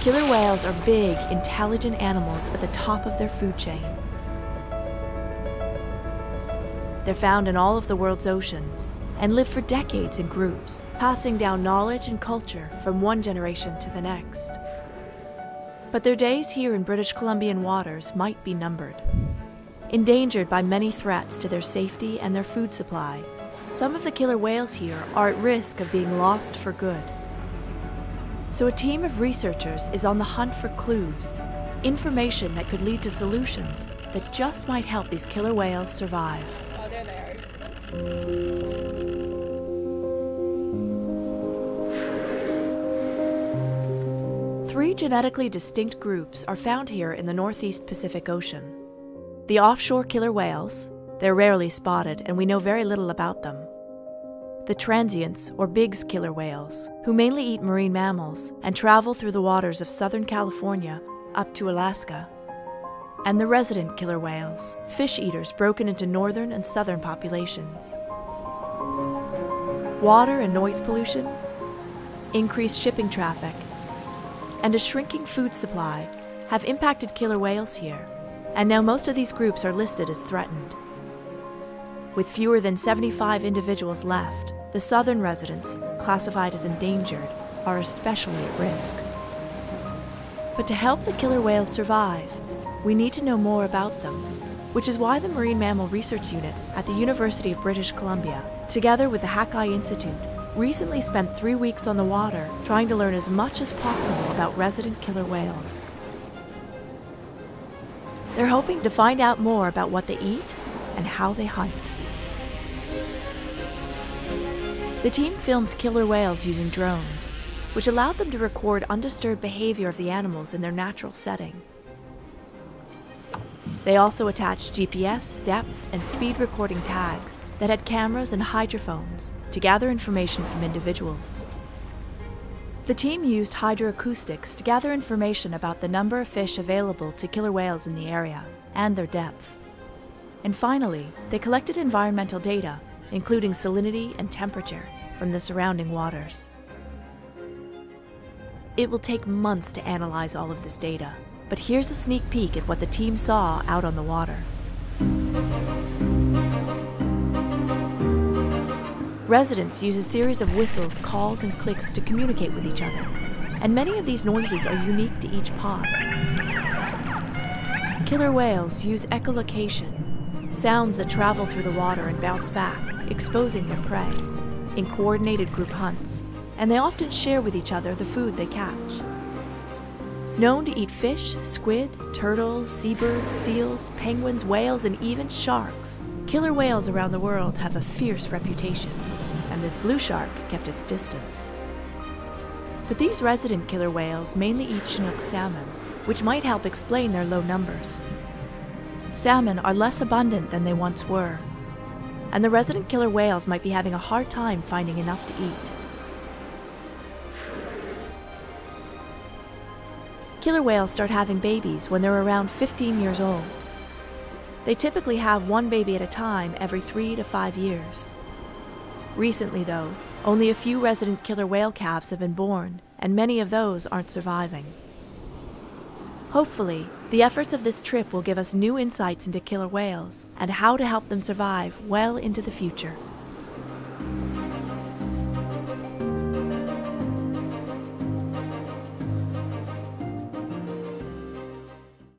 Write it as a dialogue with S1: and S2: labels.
S1: Killer whales are big, intelligent animals at the top of their food chain. They're found in all of the world's oceans and live for decades in groups, passing down knowledge and culture from one generation to the next. But their days here in British Columbian waters might be numbered. Endangered by many threats to their safety and their food supply, some of the killer whales here are at risk of being lost for good. So a team of researchers is on the hunt for clues, information that could lead to solutions that just might help these killer whales survive.
S2: Oh, there they are.
S1: Three genetically distinct groups are found here in the Northeast Pacific Ocean. The offshore killer whales, they're rarely spotted and we know very little about them. The transients, or Bigg's killer whales, who mainly eat marine mammals and travel through the waters of Southern California up to Alaska. And the resident killer whales, fish eaters broken into northern and southern populations. Water and noise pollution, increased shipping traffic, and a shrinking food supply have impacted killer whales here, and now most of these groups are listed as threatened. With fewer than 75 individuals left, the southern residents, classified as endangered, are especially at risk. But to help the killer whales survive, we need to know more about them, which is why the Marine Mammal Research Unit at the University of British Columbia, together with the Hakai Institute, recently spent three weeks on the water trying to learn as much as possible about resident killer whales. They're hoping to find out more about what they eat and how they hunt. The team filmed killer whales using drones, which allowed them to record undisturbed behavior of the animals in their natural setting. They also attached GPS, depth, and speed recording tags that had cameras and hydrophones to gather information from individuals. The team used hydroacoustics to gather information about the number of fish available to killer whales in the area and their depth. And finally, they collected environmental data, including salinity and temperature, from the surrounding waters. It will take months to analyze all of this data, but here's a sneak peek at what the team saw out on the water. Residents use a series of whistles, calls, and clicks to communicate with each other, and many of these noises are unique to each pod. Killer whales use echolocation, sounds that travel through the water and bounce back, exposing their prey, in coordinated group hunts, and they often share with each other the food they catch. Known to eat fish, squid, turtles, seabirds, seals, penguins, whales, and even sharks, killer whales around the world have a fierce reputation and this blue shark kept its distance. But these resident killer whales mainly eat Chinook salmon, which might help explain their low numbers. Salmon are less abundant than they once were, and the resident killer whales might be having a hard time finding enough to eat. Killer whales start having babies when they're around 15 years old. They typically have one baby at a time every three to five years. Recently, though, only a few resident killer whale calves have been born, and many of those aren't surviving. Hopefully, the efforts of this trip will give us new insights into killer whales and how to help them survive well into the future.